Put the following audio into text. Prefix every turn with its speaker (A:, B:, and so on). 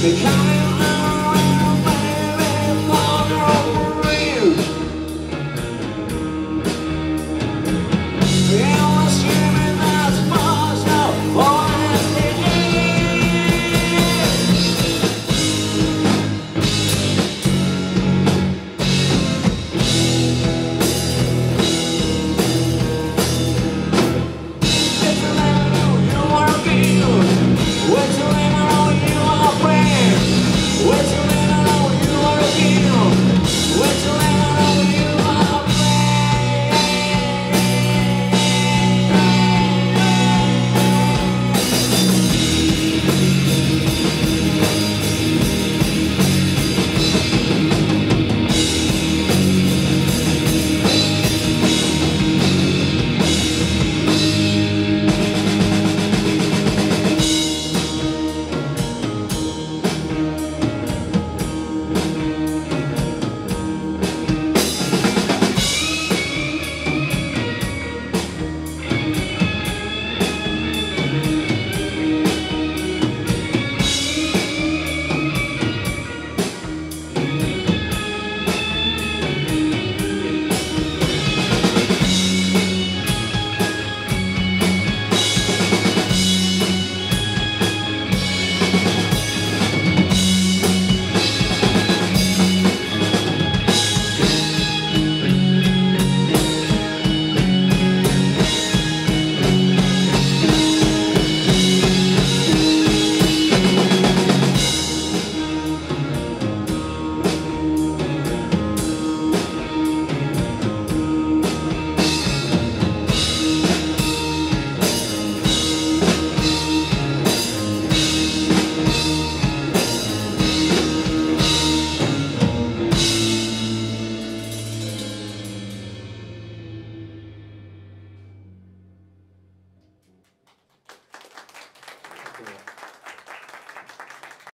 A: They climb